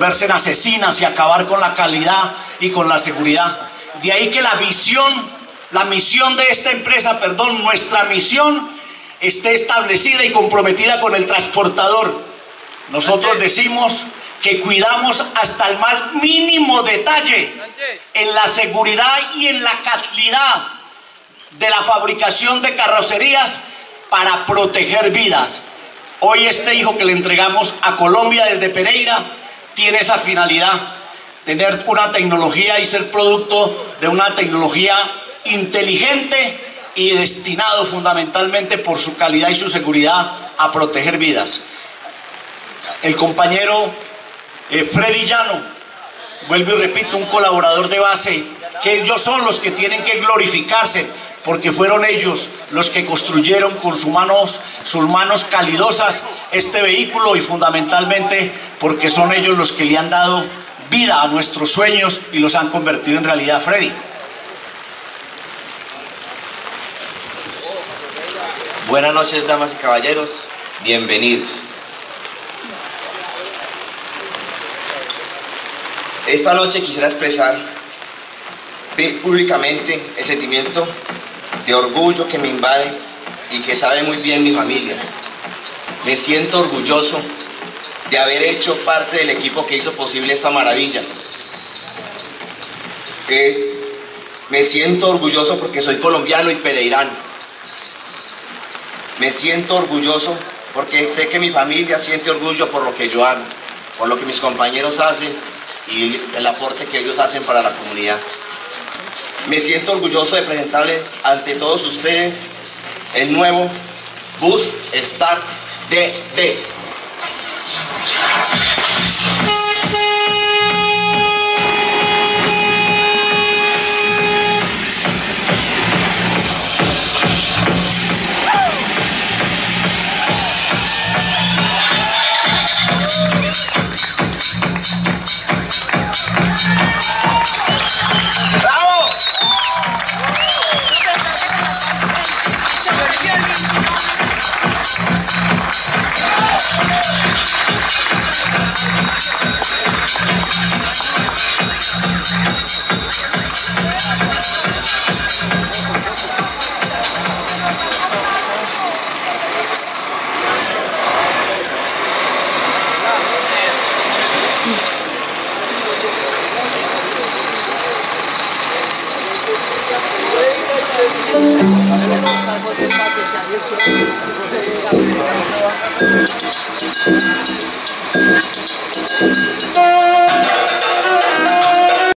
verse en asesinas y acabar con la calidad y con la seguridad. De ahí que la visión, la misión de esta empresa, perdón, nuestra misión esté establecida y comprometida con el transportador. Nosotros decimos que cuidamos hasta el más mínimo detalle en la seguridad y en la calidad de la fabricación de carrocerías para proteger vidas. Hoy este hijo que le entregamos a Colombia desde Pereira tiene esa finalidad, tener una tecnología y ser producto de una tecnología inteligente y destinado fundamentalmente por su calidad y su seguridad a proteger vidas. El compañero eh, Freddy Llano, vuelvo y repito, un colaborador de base, que ellos son los que tienen que glorificarse, porque fueron ellos los que construyeron con sus manos, sus manos calidosas este vehículo y fundamentalmente porque son ellos los que le han dado vida a nuestros sueños y los han convertido en realidad, Freddy. Buenas noches, damas y caballeros. Bienvenidos. Esta noche quisiera expresar públicamente el sentimiento de orgullo que me invade y que sabe muy bien mi familia. Me siento orgulloso de haber hecho parte del equipo que hizo posible esta maravilla. me siento orgulloso porque soy colombiano y pereirano me siento orgulloso porque sé que mi familia siente orgullo por lo que yo hago, por lo que mis compañeros hacen y el aporte que ellos hacen para la comunidad. Me siento orgulloso de presentarle ante todos ustedes el nuevo Bus Start DD. Thank you.